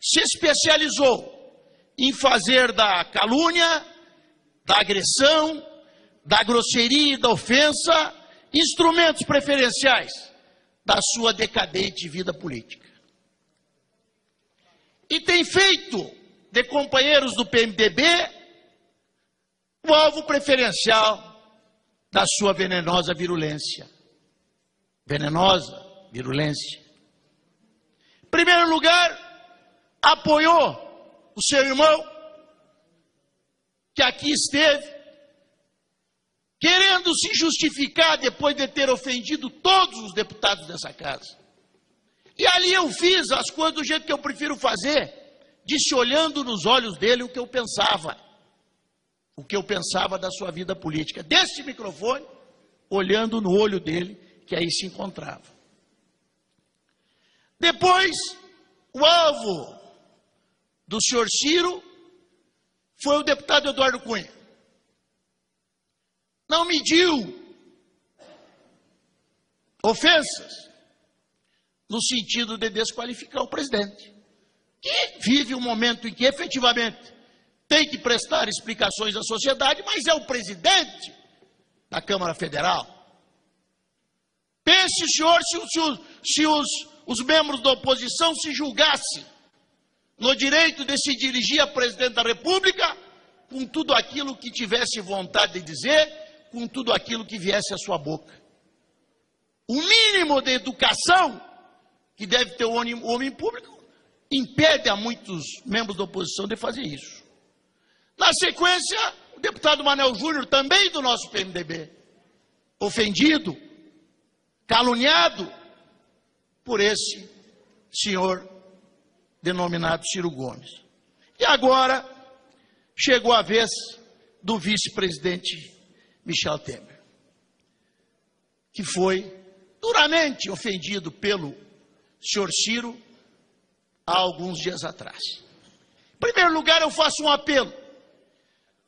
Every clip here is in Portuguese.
se especializou em fazer da calúnia, da agressão, da grosseria e da ofensa instrumentos preferenciais da sua decadente vida política. E tem feito de companheiros do PMDB o alvo preferencial da sua venenosa virulência. Venenosa virulência. Em primeiro lugar, apoiou o seu irmão, que aqui esteve, querendo se justificar depois de ter ofendido todos os deputados dessa casa. E ali eu fiz as coisas do jeito que eu prefiro fazer, disse olhando nos olhos dele o que eu pensava, o que eu pensava da sua vida política, desse microfone, olhando no olho dele, que aí se encontrava. Depois, o alvo do senhor Ciro foi o deputado Eduardo Cunha. Não mediu ofensas no sentido de desqualificar o presidente, que vive um momento em que efetivamente tem que prestar explicações à sociedade, mas é o presidente da Câmara Federal. Pense, senhor, se, se, se os, os membros da oposição se julgassem no direito de se dirigir a presidente da República com tudo aquilo que tivesse vontade de dizer, com tudo aquilo que viesse à sua boca. O mínimo de educação que deve ter o homem, público impede a muitos membros da oposição de fazer isso. Na sequência, o deputado Manel Júnior, também do nosso PMDB, ofendido, caluniado por esse senhor denominado Ciro Gomes. E agora chegou a vez do vice-presidente Michel Temer, que foi duramente ofendido pelo senhor Ciro há alguns dias atrás. Em primeiro lugar, eu faço um apelo.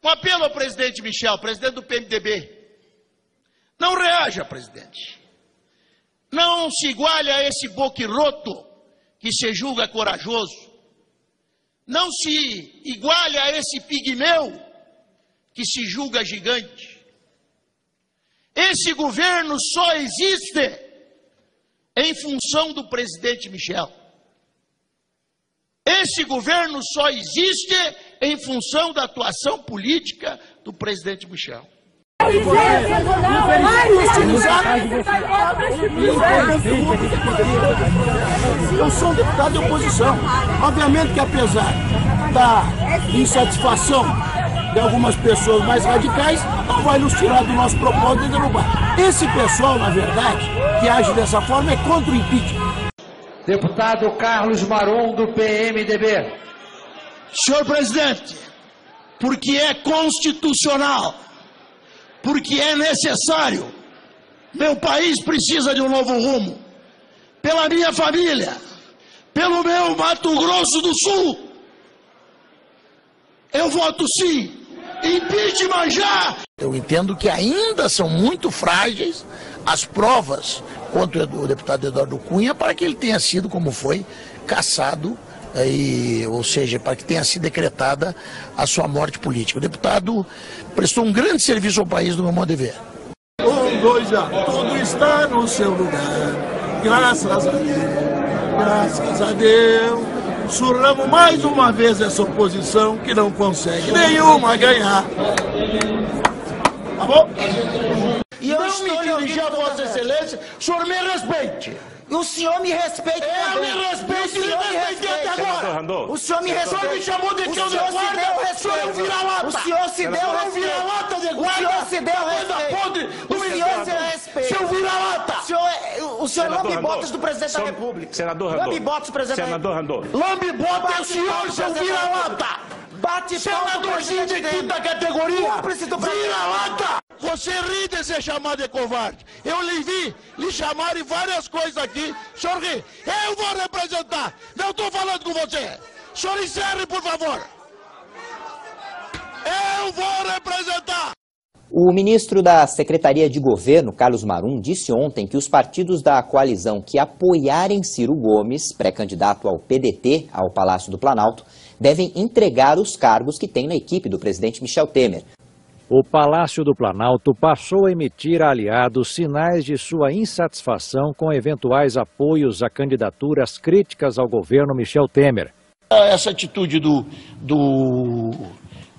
Um apelo ao presidente Michel, presidente do PMDB. Não reaja, presidente. Não se iguale a esse boquiroto que se julga corajoso. Não se iguale a esse pigmeu que se julga gigante. Esse governo só existe em função do presidente Michel. Esse governo só existe em função da atuação política do presidente Michel. Eu sou um deputado de oposição. Obviamente que apesar da insatisfação de algumas pessoas mais radicais, não vai nos tirar do nosso propósito de derrubar. Esse pessoal, na verdade, que age dessa forma é contra o impeachment. Deputado Carlos Maron, do PMDB. Senhor presidente, porque é constitucional, porque é necessário, meu país precisa de um novo rumo. Pela minha família, pelo meu Mato Grosso do Sul, eu voto sim. Impeachment já! Eu entendo que ainda são muito frágeis as provas contra o deputado Eduardo Cunha para que ele tenha sido, como foi, caçado, e, ou seja, para que tenha sido decretada a sua morte política. O deputado prestou um grande serviço ao país, do meu modo de ver. Um, dois, já. Tudo está no seu lugar. Graças a Deus. Graças a Deus. Surramos mais uma vez essa oposição que não consegue nenhuma ganhar. Tá bom? E eu não me dirigi a Vossa Excelência, o senhor me respeite. O senhor me respeita Eu também. me respeito O senhor e me respeita. agora. O senhor me O senhor respeita. me chamou de O cão de senhor se guarda, deu o senhor é um respeito. O senhor se O deu senhor é respeito. vira-lata de O guarda. senhor se deu respeito. do O senhor se respeita. Seu vira-lata. O senhor, é- o senhor Senador lambe botas do presidente da República. Senador Randolph. Lambe botas do presidente Senador da República. Randolph. Lambe bota é o senhor, seu vira-lata. Bate palma de presidente quinta dele. categoria. Do. Vira-lata. Você ri de ser chamado de covarde. Eu lhe vi lhe chamar em várias coisas aqui. Senhor ri. Eu vou representar. Não estou falando com você. Senhor encerre, por favor. Eu vou representar. O ministro da Secretaria de Governo, Carlos Marum, disse ontem que os partidos da coalizão que apoiarem Ciro Gomes, pré-candidato ao PDT ao Palácio do Planalto, devem entregar os cargos que têm na equipe do presidente Michel Temer. O Palácio do Planalto passou a emitir a aliados sinais de sua insatisfação com eventuais apoios a candidaturas críticas ao governo Michel Temer. Essa atitude do, do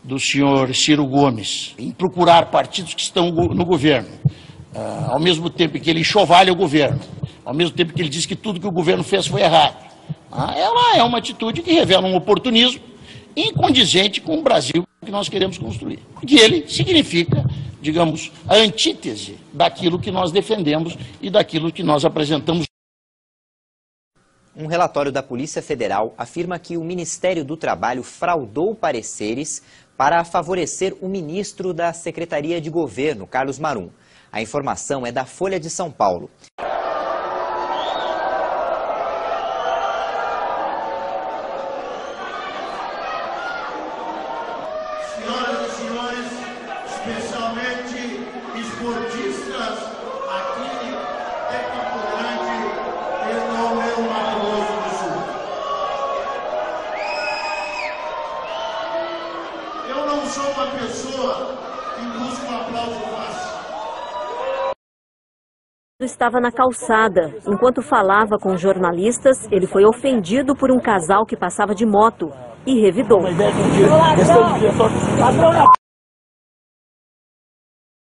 do senhor Ciro Gomes em procurar partidos que estão no governo, uh, ao mesmo tempo que ele enxovalha o governo, ao mesmo tempo que ele diz que tudo que o governo fez foi errado. Uh, ela é uma atitude que revela um oportunismo incondizente com o Brasil que nós queremos construir. Porque ele significa, digamos, a antítese daquilo que nós defendemos e daquilo que nós apresentamos. Um relatório da Polícia Federal afirma que o Ministério do Trabalho fraudou pareceres para favorecer o ministro da Secretaria de Governo, Carlos Marum. A informação é da Folha de São Paulo. Senhores, especialmente esportistas aqui em Campo Grande e no meu Mato Grosso do Sul. Eu não sou uma pessoa que busca um aplauso fácil. Estava na calçada. Enquanto falava com jornalistas, ele foi ofendido por um casal que passava de moto e revidou. Ladrão! Ladrão!